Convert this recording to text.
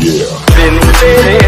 Yeah.